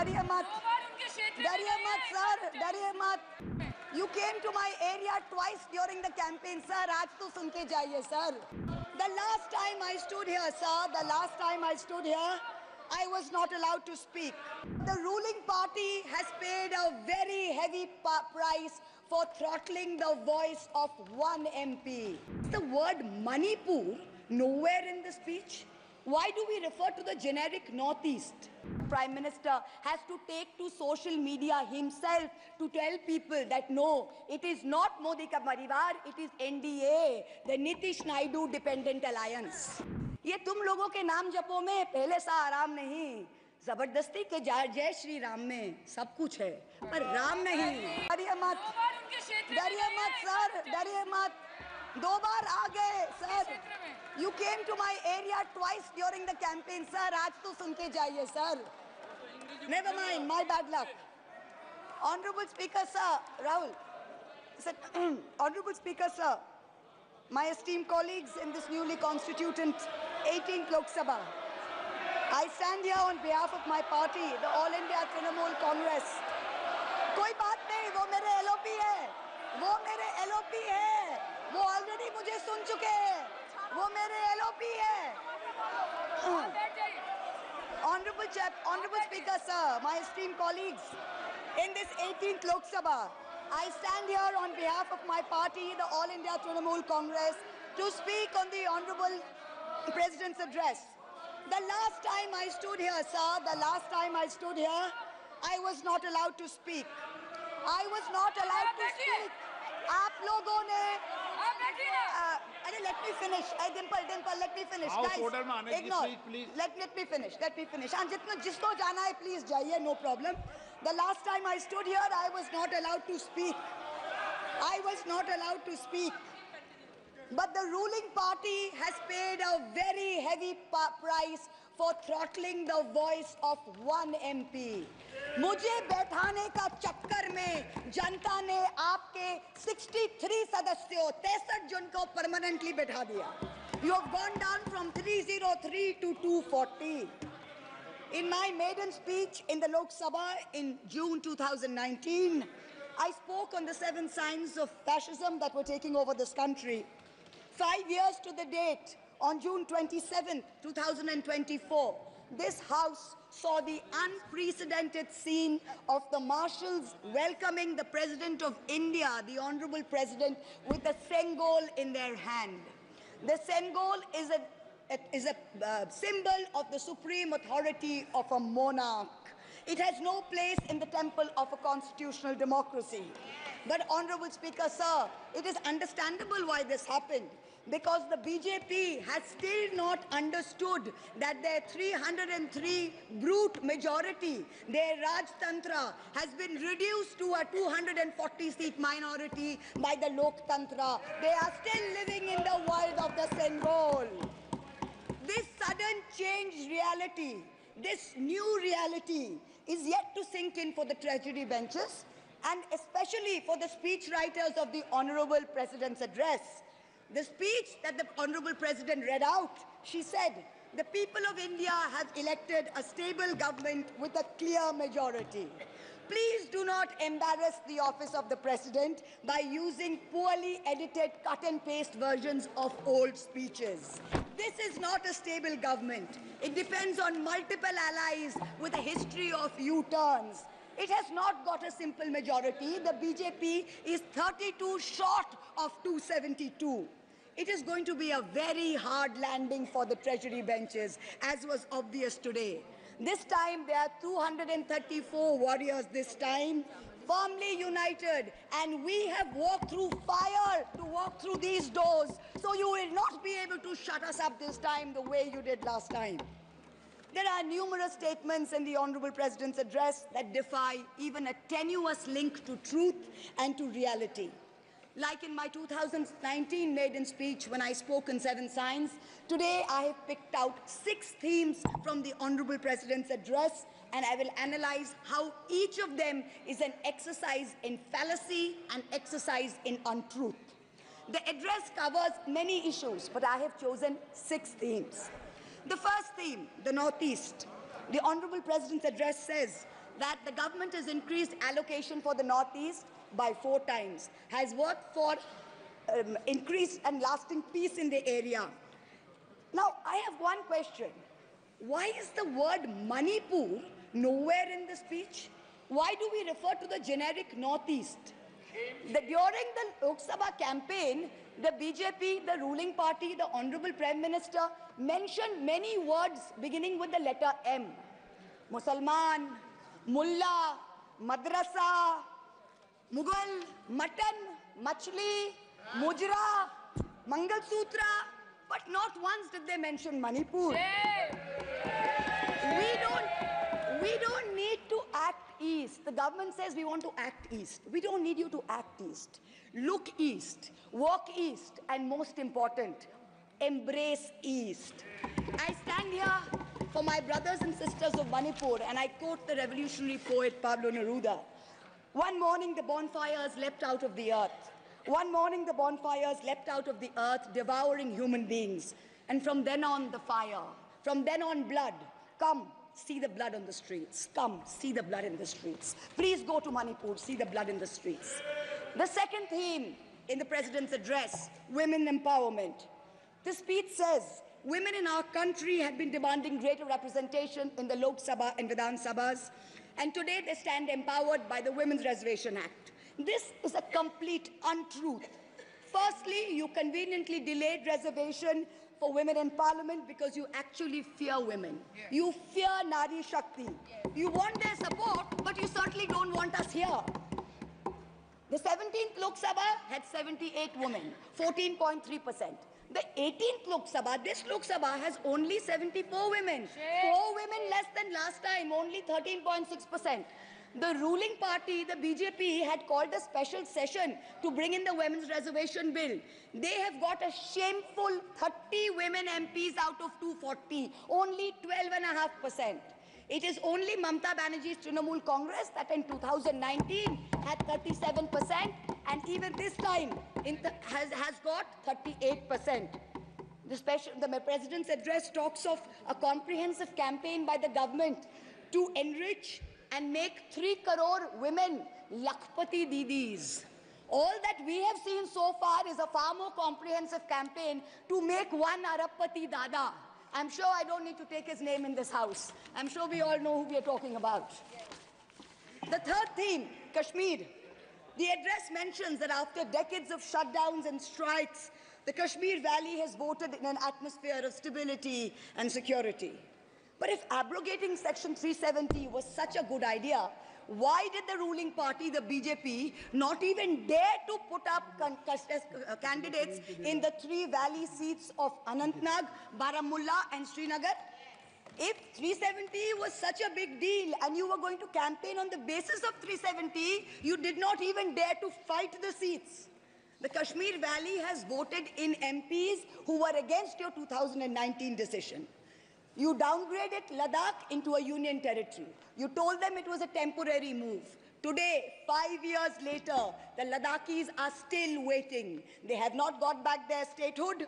डरिए मत दो बार उनके क्षेत्र में डरिए गए मत हैं, सर सब डरिए मत you came to my area twice during the campaign sir आज तो सुन के जाइए sir the last time I stood here sir the last time I stood here I was not allowed to speak. The ruling party has paid a very heavy pa- price for throttling the voice of one MP. The word Manipur nowhere in the speech. Why do we refer to the generic Northeast? Prime Minister has to take to social media himself to tell people that no, it is not Modi ka parivar, it is NDA, the Nitish Naidu Dependent Alliance. ये तुम लोगों के नाम जपो में पहले सा आराम नहीं ज़बरदस्ती के जय श्री राम में सब कुछ है पर राम नहीं डरिए मत डरिए मत सर डरिए मत दो बार आ गए sir. You came to my area twice during the campaign sir आज तो सुनते जाइए sir. Never mind my bad luck honourable speaker sir Rahul honourable speaker sir my esteem colleagues in this newly constituted eighteen Lok Sabha I stand here on behalf of my party the All India Trinamool Congress कोई बात नहीं वो मेरे LOP है। वो मेरे LOP है। वो ऑलरेडी मुझे सुन चुके हैं। वो मेरे एलओपी है। Honourable chap honourable speaker sir my stream colleagues in this 18th Lok Sabha I stand here on behalf of my party the All India Trinamool Congress to speak on the honourable president's address the last time I stood here sir the last time I stood here I was not allowed to speak I was not allowed to speak आप लोगों ने अरे let me finish I Dimple Dimple let me finish guys please let let me finish let me finish and जितना जिसको जाना है please जाइए no problem the last time I stood here I was not allowed to speak I was not allowed to speak But the ruling party has paid a very heavy pa- price for throttling the voice of one MP. मुझे बैठाने का चक्कर में जनता ने आपके 63 सदस्यों तिरसठ जन को परमानेंटली बैठा दिया you have gone down from 303 to 240 In my maiden speech in the Lok Sabha in June 2019, I spoke on the seven signs of fascism that were taking over this country. Five years to the date, on June 27, 2024, this House saw the unprecedented scene of the marshals welcoming the President of India, the Honorable President, with a Sengol in their hand. The Sengol is a is a uh, symbol of the supreme authority of a monarch. It has no place in the temple of a constitutional democracy. But, Honorable Speaker, sir, it is understandable why this happened. Because the BJP has still not understood that their 303 brute majority, their Rajtantra, has been reduced to a 240 seat minority by the Loktantra. They are still living in the world of the Sengol. This sudden change reality, this new reality is yet to sink in for the treasury benches and especially for the speech writers of the Honorable President's address. The speech that the Honorable President read out, she said, the people of India have elected a stable government with a clear majority. Please do not embarrass the office of the President by using poorly edited cut and paste versions of old speeches. This is not a stable government. It depends on multiple allies with a history of U-turns. It has not got a simple majority. The BJP is 32 short of 272. It is going to be a very hard landing for the Treasury benches, as was obvious today. This time, there are 234 warriors this time, firmly united, and we have walked through fire to walk through these doors, so you will not be able to shut us up this time the way you did last time. There are numerous statements in the Honorable President's address that defy even a tenuous link to truth and to reality. Like in my 2019 maiden speech when I spoke in Seven Signs, today I have picked out six themes from the Honorable President's address and I will analyze how each of them is an exercise in fallacy and exercise in untruth. The address covers many issues, but I have chosen six themes. The first theme, the Northeast. The Honorable President's address says that the government has increased allocation for the Northeast by four times, has worked for um, increased and lasting peace in the area. Now, I have one question. Why is the word Manipur nowhere in the speech? Why do we refer to the generic Northeast? The, during the Lok Sabha campaign, the BJP, the ruling party, the Honorable Prime Minister mentioned many words beginning with the letter M. Musalman, Mullah, Madrasa, Mughal, Mutton, Machli, Mujra, Mangal Sutra, but not once did they mention Manipur. We don't, we don't need to act east. The government says we want to act east. We don't need you to act east. Look east, walk east, and most important, embrace east. I stand here for my brothers and sisters of Manipur, and I quote the revolutionary poet Pablo Neruda. One morning the bonfires leapt out of the earth. One morning the bonfires leapt out of the earth, devouring human beings. And from then on, the fire. From then on, blood. Come, see the blood on the streets. Come, see the blood in the streets. Please go to Manipur, see the blood in the streets. The second theme in the president's address women empowerment. The speech says women in our country have been demanding greater representation in the Lok Sabha and Vidhan Sabhas, and today they stand empowered by the Women's Reservation Act. This is a complete untruth. Firstly, you conveniently delayed reservation for women in parliament because you actually fear women. You fear Nari Shakti. You want their support, but you certainly don't want us here. The 17th Lok Sabha had 78 women, 14.3%. The 18th Lok Sabha, this Lok Sabha has only 74 women. Shame. Four women less than last time, only 13.6%. The ruling party, the BJP, had called a special session to bring in the women's reservation bill. They have got a shameful 30 women MPs out of 240, only 12.5%. It is only Mamta Banerjee's Trinamool Congress that in 2019 had 37%, and even this time the, has, has got 38%. The, special, the president's address talks of a comprehensive campaign by the government to enrich and make 3 crore women Lakhpati Didis. All that we have seen so far is a far more comprehensive campaign to make one Arabpati Dada. I'm sure I don't need to take his name in this house. I'm sure we all know who we are talking about. The third theme, Kashmir. The address mentions that after decades of shutdowns and strikes, the Kashmir Valley has voted in an atmosphere of stability and security. But if abrogating Section 370 was such a good idea, why did the ruling party, the BJP, not even dare to put up uh, candidates in the three valley seats of Anantnag, Baramulla, and Srinagar? If 370 was such a big deal and you were going to campaign on the basis of 370, you did not even dare to fight the seats. The Kashmir Valley has voted in MPs who were against your 2019 decision. You downgraded Ladakh into a union territory. You told them it was a temporary move. Today, five years later, the Ladakhis are still waiting. They have not got back their statehood.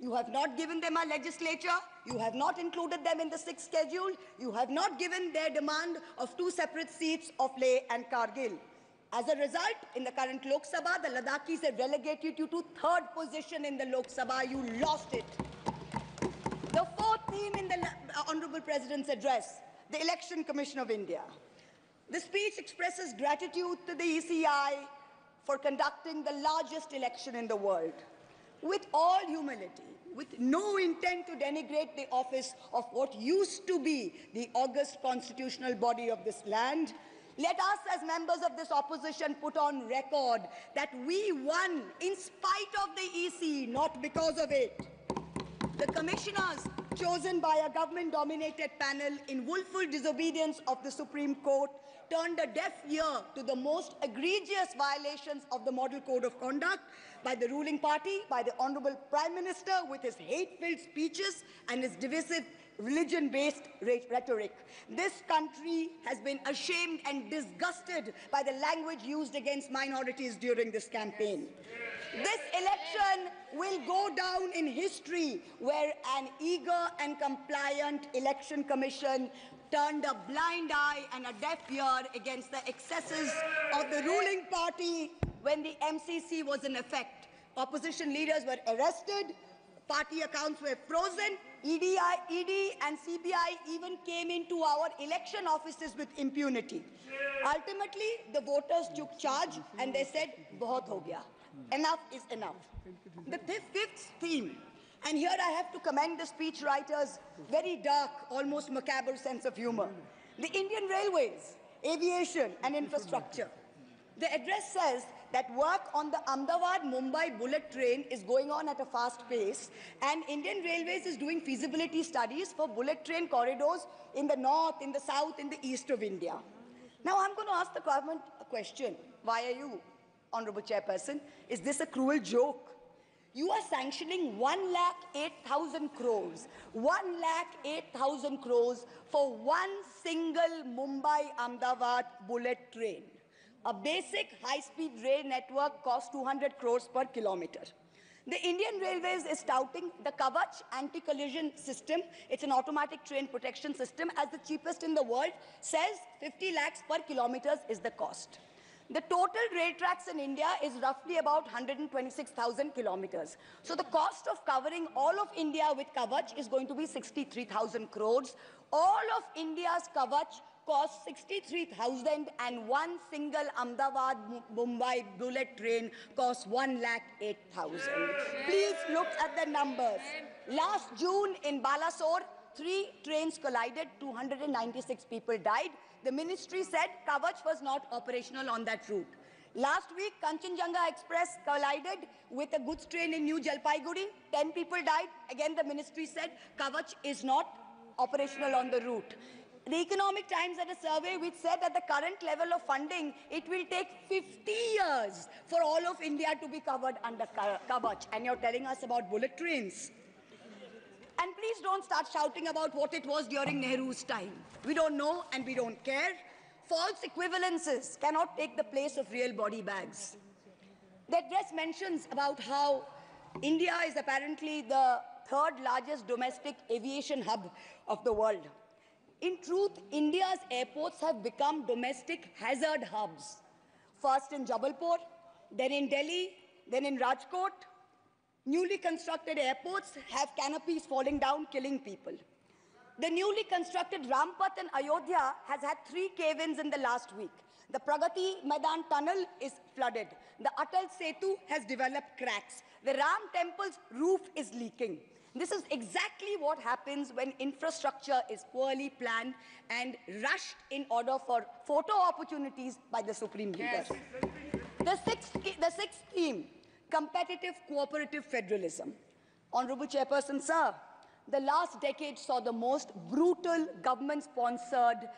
You have not given them a legislature. You have not included them in the sixth schedule. You have not given their demand of two separate seats of Leh and Kargil. As a result, in the current Lok Sabha, the Ladakhis have relegated you to third position in the Lok Sabha. You lost it. The fourth theme in the uh, Honorable President's address, the Election Commission of India. The speech expresses gratitude to the ECI for conducting the largest election in the world. With all humility, with no intent to denigrate the office of what used to be the august constitutional body of this land, let us, as members of this opposition, put on record that we won in spite of the EC, not because of it. The commissioners chosen by a government-dominated panel in willful disobedience of the Supreme Court turned a deaf ear to the most egregious violations of the Model Code of Conduct by the ruling party, by the Honorable Prime Minister with his hate-filled speeches and his divisive religion-based rhetoric. This country has been ashamed and disgusted by the language used against minorities during this campaign. This election will go down in history where an eager and compliant election commission turned a blind eye and a deaf ear against the excesses of the ruling party when the MCC was in effect. Opposition leaders were arrested, party accounts were frozen, EDI, ED and CBI even came into our election offices with impunity. Ultimately, the voters took charge and they said, "Bahut ho gaya. Enough is enough. The fifth theme, and here I have to commend the speechwriter's very dark, almost macabre sense of humor. The Indian Railways, aviation and infrastructure. The address says that work on the Ahmedabad Mumbai bullet train is going on at a fast pace, and Indian Railways is doing feasibility studies for bullet train corridors in the north, in the south, in the east of India. Now, I'm going to ask the government a question. Why are you, Honorable Chairperson? Is this a cruel joke? You are sanctioning 1 lakh 8,000 crores, 1 lakh 8,000 crores for one single Mumbai Ahmedabad bullet train. A basic high-speed rail network costs 200 crores per kilometer. The Indian Railways is touting the Kavach anti-collision system. It's an automatic train protection system as the cheapest in the world, says 50 lakhs per kilometers is the cost. The total rail tracks in India is roughly about 126,000 kilometers. So the cost of covering all of India with Kavach is going to be 63,000 crores. All of India's Kavach costs 63,000 and one single Ahmedabad Mumbai bullet train costs 1 lakh 8,000. Please look at the numbers. Last June in Balasore, three trains collided, 296 people died. The ministry said Kavach was not operational on that route. Last week, Kanchenjunga Express collided with a goods train in New Jalpaiguri. 10 people died. Again, the ministry said Kavach is not operational on the route. The Economic Times had a survey which said at the current level of funding, it will take 50 years for all of India to be covered under Ka- Kavach. And you're telling us about bullet trains. And please don't start shouting about what it was during Nehru's time. We don't know and we don't care. False equivalences cannot take the place of real body bags. The address mentions about how India is apparently the third largest domestic aviation hub of the world. In truth, India's airports have become domestic hazard hubs. First in Jabalpur, then in Delhi, then in Rajkot. Newly constructed airports have canopies falling down, killing people. The newly constructed Rampath in Ayodhya has had three cave-ins in the last week. The Pragati Maidan tunnel is flooded. The Atal Setu has developed cracks. The Ram temple's roof is leaking. This is exactly what happens when infrastructure is poorly planned and rushed in order for photo opportunities by the supreme leader. The sixth, the sixth theme, competitive cooperative federalism. Honorable Chairperson, sir, the last decade saw the most brutal government-sponsored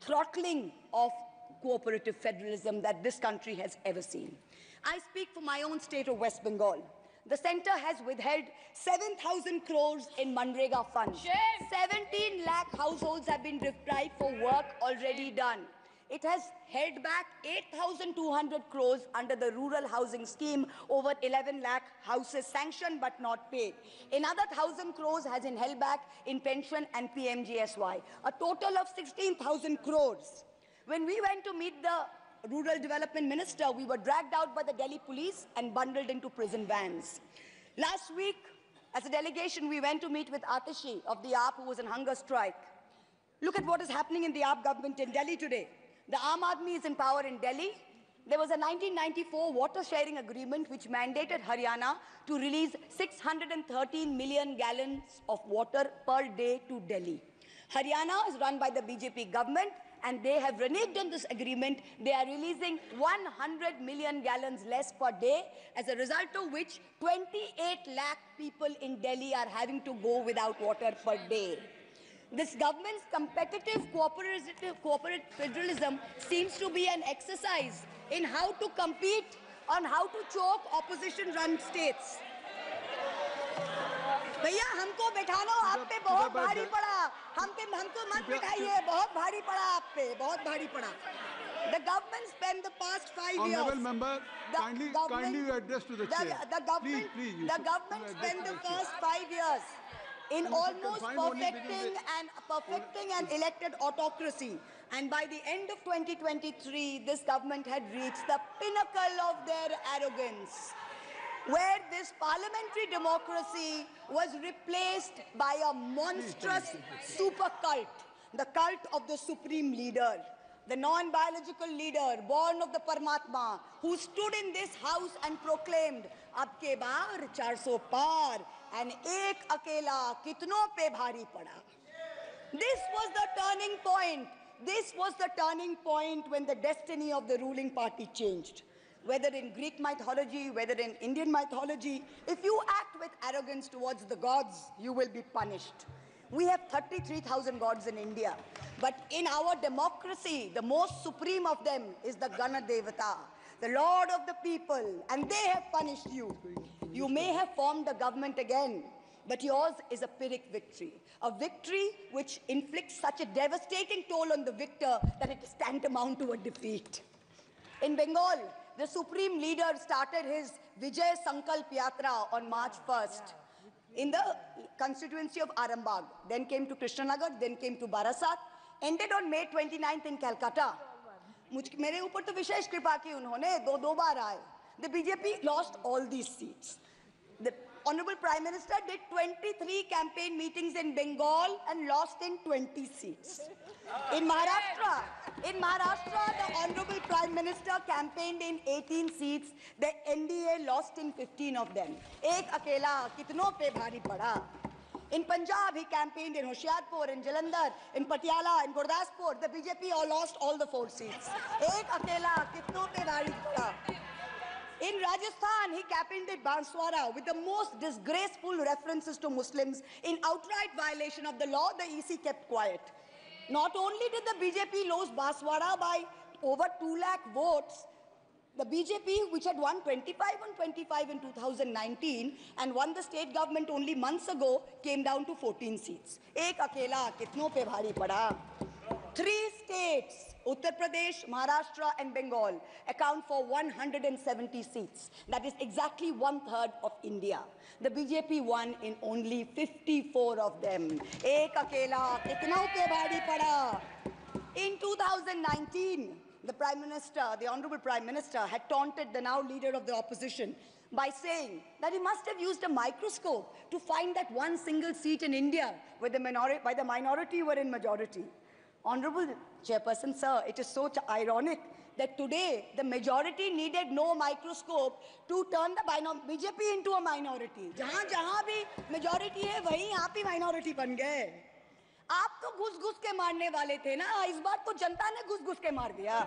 throttling of cooperative federalism that this country has ever seen. I speak for my own state of West Bengal. The center has withheld 7,000 crores in Manrega funds. Shame. 17 lakh households have been deprived for work already done. It has held back 8,200 crores under the rural housing scheme, over 11 lakh houses sanctioned but not paid. Another 1,000 crores has been held back in pension and PMGSY. A total of 16,000 crores. When we went to meet the rural development minister, we were dragged out by the Delhi police and bundled into prison vans. Last week, as a delegation, we went to meet with Atishi of the AAP who was on hunger strike. Look at what is happening in the AAP government in Delhi today. The Aam Aadmi is in power in Delhi. There was a 1994 water sharing agreement which mandated Haryana to release 613 million gallons of water per day to Delhi. Haryana is run by the BJP government and they have reneged on this agreement. They are releasing 100 million gallons less per day, as a result of which 28 lakh people in Delhi are having to go without water per day. This government's competitive cooperative, cooperative federalism seems to be an exercise in how to compete on how to choke opposition-run states. भैया हमको बैठाना आप पे बहुत बैठ भारी जाए। पड़ा हम पे हमको मत बिठाइए बहुत भारी पड़ा आप पे बहुत भारी पड़ा The government spent the past five years. Honorable member, The kindly, kindly you address to the the chair. The government, Please, please, the government you spent the first five years in should almost perfecting and perfecting an elected autocracy. And by the end of 2023, this government had reached the pinnacle of their arrogance, where this parliamentary democracy was replaced by a monstrous super cult, the cult of the supreme leader. The non-biological leader, born of the Paramatma, who stood in this house and proclaimed, "Ab ke baar 400 par, and ek akela kitno pe bhari pada." This was the turning point. This was the turning point when the destiny of the ruling party changed. Whether in Greek mythology, whether in Indian mythology, if you act with arrogance towards the gods, you will be punished. We have 33,000 gods in India. But in our democracy, the most supreme of them is the Ganadevata, the Lord of the people, and they have punished you. You may have formed a government again, but yours is a Pyrrhic victory. A victory which inflicts such a devastating toll on the victor that it is tantamount to a defeat. In Bengal, the supreme leader started his Vijay Sankalp Yatra on March 1st in the constituency of Arambagh. Then came to Krishnanagar, then came to Barasat, ended on May 29th in Calcutta. मुझ मेरे ऊपर तो विशेष कृपा की उन्होंने दो दो बार आए The BJP lost all these seats. Honorable Prime Minister did 23 campaign meetings in Bengal and lost in 20 seats. In Maharashtra, in Maharashtra, the Honorable Prime Minister campaigned in 18 seats. The NDA lost in 15 of them. Ek akela kitno pe bhari pada. In Punjab, he campaigned in Hoshiarpur, in Jalandhar, in Patiala, in Gurdaspur. The BJP all lost all the four seats. Ek akela kitno pe bhari pada in Rajasthan, he campaigned at Banswara with the most disgraceful references to Muslims. In outright violation of the law, the EC kept quiet. Not only did the BJP lose Banswara by over 2 lakh votes, the BJP, which had won 25 on 25 in 2019 and won the state government only months ago, came down to 14 seats. Ek akela, kitno pe bhari pada? Three states, Uttar Pradesh, Maharashtra, and Bengal, account for 170 seats. That is exactly one third of India. The BJP won in only 54 of them. Ek akela, pada? In 2019, the Prime Minister, the Honorable Prime Minister, had taunted the now leader of the opposition by saying that he must have used a microscope to find that one single seat in India where the, minority, where the minority were in majority. Honorable Chairperson, sir, it is so ironic that today the majority needed no microscope to turn the BJP into a minority. जहाँ जहाँ भी majority है वहीं आप ही minority बन गए आप तो घुस घुस के मारने वाले थे ना इस बार तो जनता ने घुस घुस के मार दिया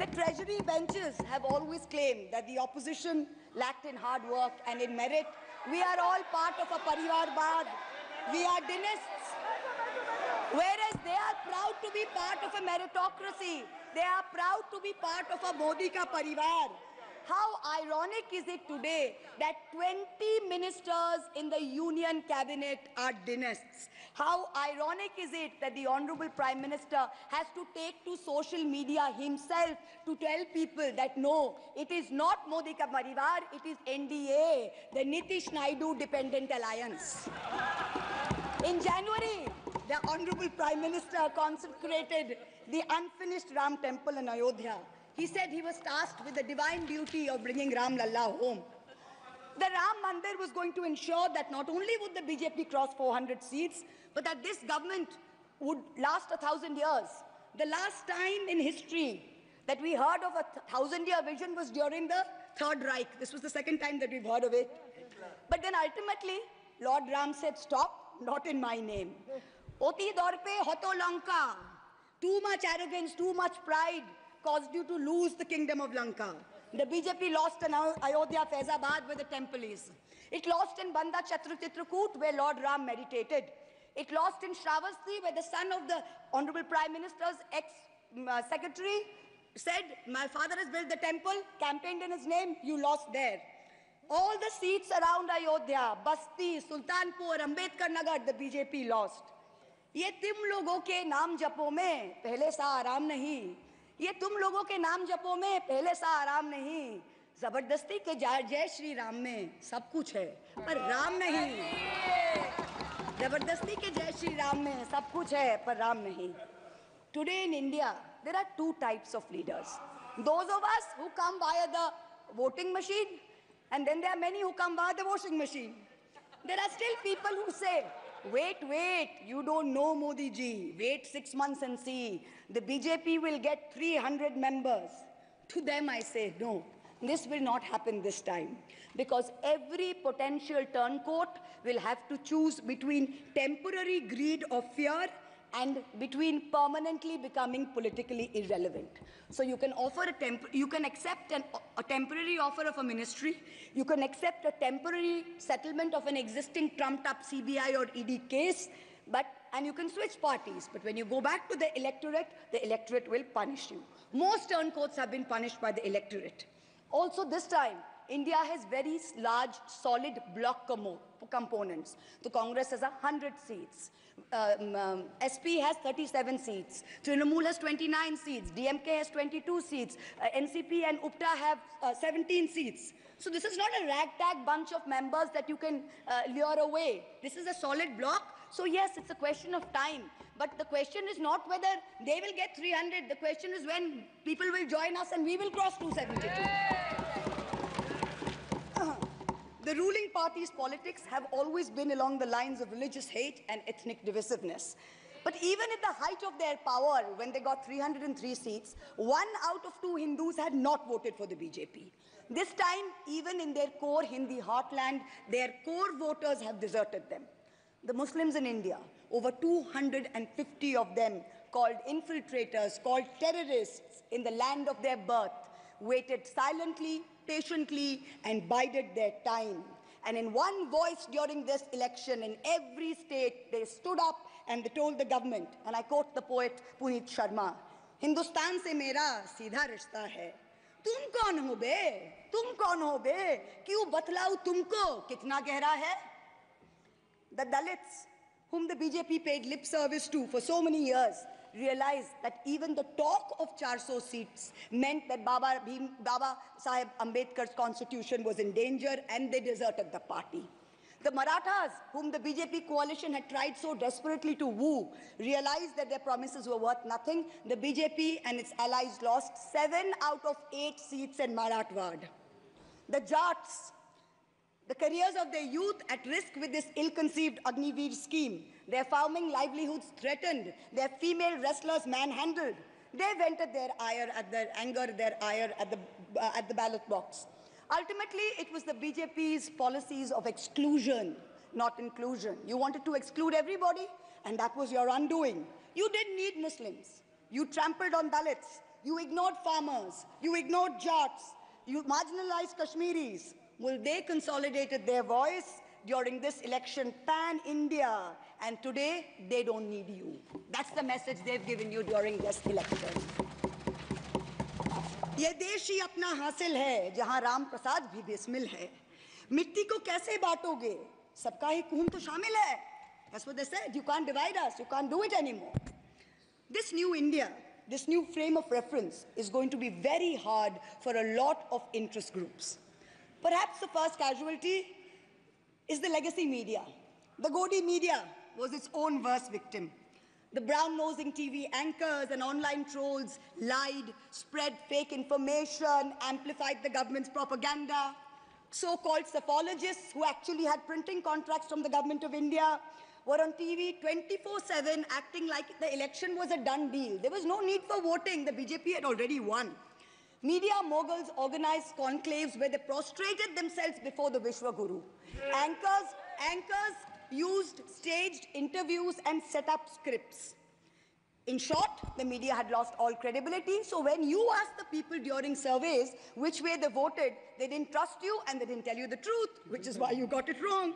The treasury benches have always claimed that the opposition lacked in hard work and in merit. We are all part of a Parivarvad. We are dynasts. Whereas they are proud to be part of a meritocracy. They are proud to be part of a Modi ka parivar. How ironic is it today that 20 ministers in the union cabinet are dynasts? How ironic is it that the Honorable Prime Minister has to take to social media himself to tell people that no, it is not Modi ka parivar, it is NDA, the Nitish Naidu Dependent Alliance. In January, the Honorable Prime Minister consecrated the unfinished Ram temple in Ayodhya. He said he was tasked with the divine duty of bringing Ram Lalla home. The Ram Mandir was going to ensure that not only would the BJP cross 400 seats, but that this government would last a thousand years. The last time in history that we heard of a thousand year vision was during the Third Reich. This was the second time that we've heard of it. But then ultimately, Lord Ram said, Stop, not in my name. Dorpe hoto lanka. Too much arrogance, too much pride caused you to lose the kingdom of Lanka. The BJP lost in Ay- Ayodhya, Faizabad, where the temple is. It lost in Banda Chitrakoot, where Lord Ram meditated. It lost in Shravasti, where the son of the Honorable Prime Minister's ex-secretary said, my father has built the temple, campaigned in his name, you lost there. All the seats around Ayodhya, Basti, Sultanpur, Ambedkar Nagar, the BJP lost. ये तुम लोगों के नाम जपो में पहले सा आराम नहीं। ये तुम लोगों के नाम जपो में पहले सा आराम नहीं। ज़बरदस्ती के जय श्री राम में सब कुछ है, पर राम नहीं। ज़बरदस्ती के जय श्री राम में सब कुछ है, पर राम नहीं। Today in India there are two types of leaders those us who come by the voting machine and then there are many who come by the washing machine there are still people who say wait, wait, you don't know Modi ji. Wait six months and see. The BJP will get 300 members. To them, I say, no, this will not happen this time. Because every potential turncoat will have to choose between temporary greed of fear and between permanently becoming politically irrelevant. So you can offer a temp- you can accept an, a temporary offer of a ministry, you can accept a temporary settlement of an existing trumped up CBI or ED case, but and you can switch parties. But when you go back to the electorate, the electorate will punish you. Most turncoats have been punished by the electorate. Also, this time, India has very large, solid block components. The Congress has 100 seats. Um, um, SP has 37 seats. Trinamool has 29 seats. DMK has 22 seats. Uh, NCP and UPTA have uh, 17 seats. So this is not a ragtag bunch of members that you can uh, lure away. This is a solid block. So yes, it's a question of time. But the question is not whether they will get 300. The question is when people will join us and we will cross 272. The ruling party's politics have always been along the lines of religious hate and ethnic divisiveness. But even at the height of their power, when they got 303 seats, one out of two Hindus had not voted for the BJP. This time, even in their core Hindi heartland, their core voters have deserted them. The Muslims in India, over 250 of them called infiltrators, called terrorists in the land of their birth, waited silently, patiently, and bided their time. And in one voice during this election, in every state, they stood up and they told the government, and I quote the poet Puneet Sharma, Hindustan से मेरा सीधा रिश्ता है तुम कौन हो बे तुम कौन हो बे क्यों बतलाऊं तुमको कितना गहरा है the Dalits, whom the BJP paid lip service to for so many years, realized that even the talk of 400 seats meant that Baba, Bhim, Baba Sahib Ambedkar's constitution was in danger and they deserted the party. The Marathas, whom the BJP coalition had tried so desperately to woo, realized that their promises were worth nothing. The BJP and its allies lost seven out of eight seats in Marathwad. The Jats, the careers of their youth at risk with this ill-conceived Agniveer scheme. Their farming livelihoods threatened. Their female wrestlers manhandled. They vented their ire at their anger, their ire at the, uh, at the ballot box. Ultimately, it was the BJP's policies of exclusion, not inclusion. You wanted to exclude everybody, and that was your undoing. You didn't need Muslims. You trampled on Dalits. You ignored farmers. You ignored Jats. You marginalized Kashmiris. Well, they consolidated their voice during this election pan India. And today, they don't need you. That's the message they've given you during this election. ये देश ही अपना हासिल है जहां राम प्रसाद भी बिस्मिल है मिट्टी को कैसे बांटोगे सबका ही खून तो शामिल है That's what they said. You can't divide us. You can't do it anymore. This new India, this new frame of reference is going to be very hard for a lot of interest groups. Perhaps the first casualty is the legacy media. The Godi media was its own worst victim. The brown nosing TV anchors and online trolls lied, spread fake information, amplified the government's propaganda. So called psephologists who actually had printing contracts from the government of India were on TV 24 7 acting like the election was a done deal. There was no need for voting, the BJP had already won. Media moguls organized conclaves where they prostrated themselves before the Vishwa Guru. Anchors, anchors used staged interviews and set up scripts. In short, the media had lost all credibility. So when you asked the people during surveys which way they voted, they didn't trust you and they didn't tell you the truth, which is why you got it wrong.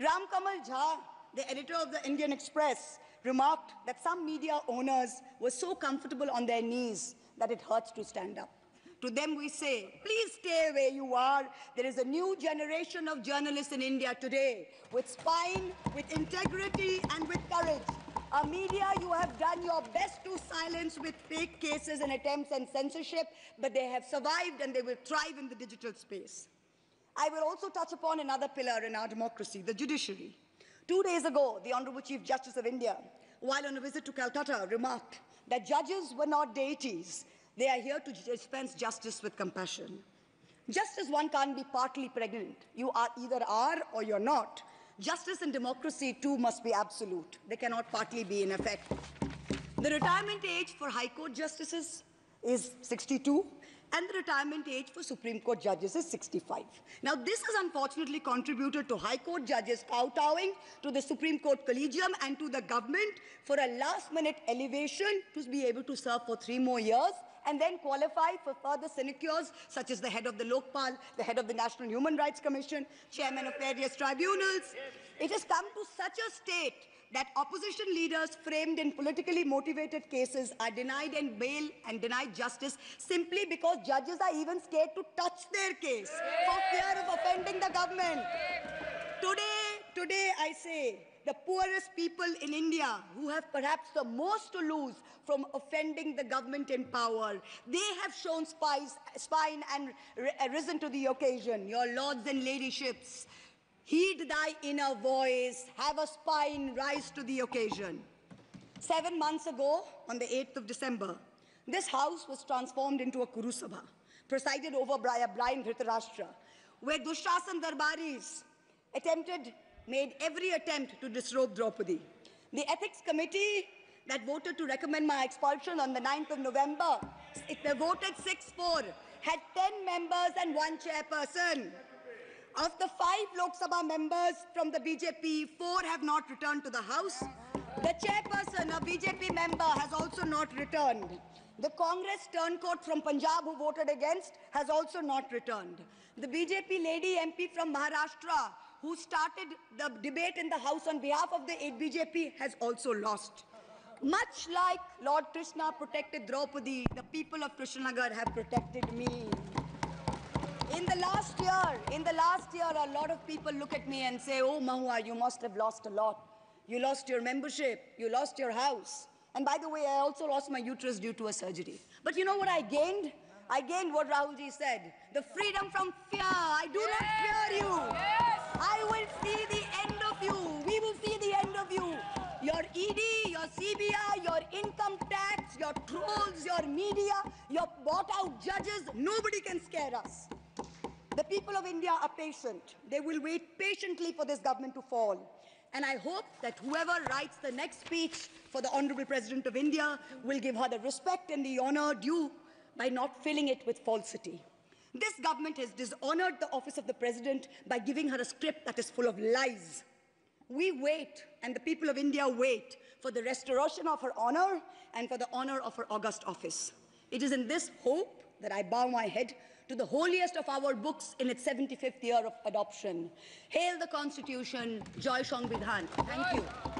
Raj Kamal Jha, the editor of the Indian Express, remarked that some media owners were so comfortable on their knees that it hurts to stand up. To them, we say, please stay where you are. There is a new generation of journalists in India today with spine, with integrity, and with courage. A media you have done your best to silence with fake cases and attempts and censorship, but they have survived and they will thrive in the digital space. I will also touch upon another pillar in our democracy, the judiciary. Two days ago, the Honorable Chief Justice of India, while on a visit to Calcutta, remarked that judges were not deities. They are here to dispense justice with compassion. Just as one can't be partly pregnant, you are either are or you're not. Justice and democracy too must be absolute. They cannot partly be in effect. The retirement age for High Court justices is 62, and the retirement age for Supreme Court judges is 65. Now, this has unfortunately contributed to High Court judges kowtowing to the Supreme Court Collegium and to the government for a last minute elevation to be able to serve for three more years and then qualify for further sinecures such as the head of the Lokpal, the head of the National Human Rights Commission, chairman of various tribunals. It has come to such a state that opposition leaders framed in politically motivated cases are denied and bail and denied justice simply because judges are even scared to touch their case for fear of offending the government. Today, today I say, the poorest people in India who have perhaps the most to lose from offending the government in power, they have shown spies, spine and uh, risen to the occasion. Your lords and ladyships, heed thy inner voice, have a spine, rise to the occasion. Seven months ago, on the 8th of December, this house was transformed into a Kuru Sabha, presided over by a blind Dhritarashtra, where Dushrasan Darbaris attempted, made every attempt to disrobe Draupadi. The ethics committee that voted to recommend my expulsion on the 9th of November, it voted 6-4, had 10 members and one chairperson. Of the five Lok Sabha members from the BJP, four have not returned to the House. The chairperson, a BJP member, has also not returned. The Congress turncoat from Punjab who voted against has also not returned. The BJP lady MP from Maharashtra who started the debate in the House on behalf of the BJP has also lost. Much like Lord Krishna protected Draupadi, the people of Krishnanagar have protected me. In the last year, in the last year, a lot of people look at me and say, oh, Mahua, you must have lost a lot. You lost your membership, you lost your house. And by the way, I also lost my uterus due to a surgery. But you know what I gained? I gained what Rahulji said, the freedom from fear. I do not fear you. Yes. I will see the end of you. We will see the end of you. Your ED, your CBI, your income tax, your trolls, your media, your bought out judges, nobody can scare us. The people of India are patient. They will wait patiently for this government to fall. And I hope that whoever writes the next speech for the Honorable President of India will give her the respect and the honor due by not filling it with falsity. This government has dishonored the office of the President by giving her a script that is full of lies. We wait, and the people of India wait, for the restoration of her honor and for the honor of her august office. It is in this hope that I bow my head to the holiest of our books in its 75th year of adoption. Hail the Constitution, Joy Shangvidhan. Thank you.